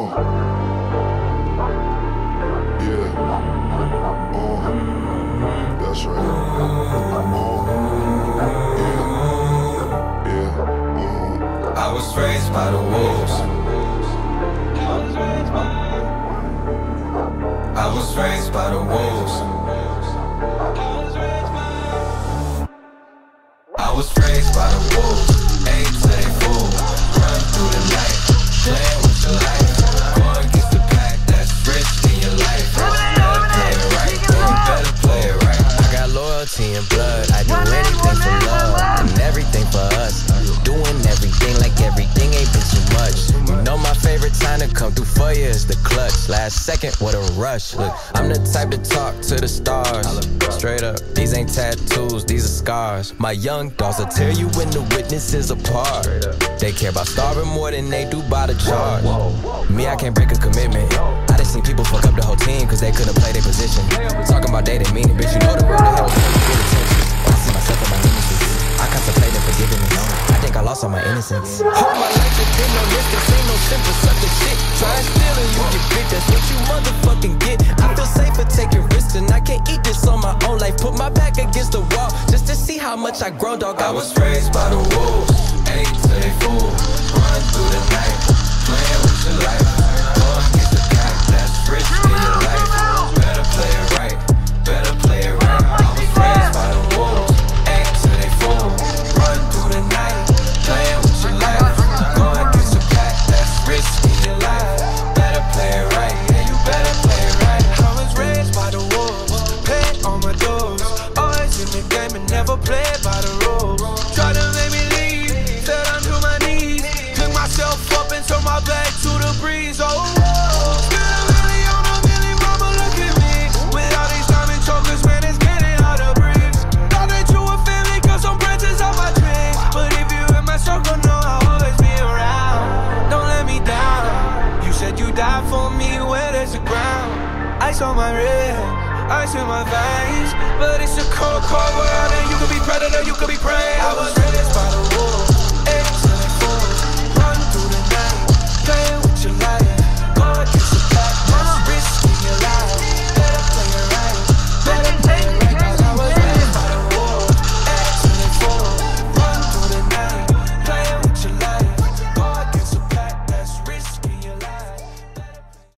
Oh. Yeah. Oh. That's right. Oh. Yeah. Yeah. Oh. I was raised by the wolves. I was raised by the wolves. I was raised by the wolves. Time to come through for you is the clutch. Last second, what a rush. Look, I'm the type to talk to the stars. Straight up, these ain't tattoos, these are scars. My young dogs will tear you when the witnesses apart. They care about starving more than they do by the charge. Me, I can't break a commitment. I just seen people fuck up the whole team cause they couldn't play their position. Talking about they didn't mean it, bitch. You know the real all my life has been no this, this ain't no simple sucker shit. Try and steal and you get bit, that's what you motherfucking get. I feel safer taking risks and I can't eat this on my own life. Put my back against the wall just to see how much I grow, dog. I was raised by the wolves. ain't they fool. Run through the night. Ice on my wrist, ice in my veins. But it's a cold, cold world, and you could be predator, you could be prey. I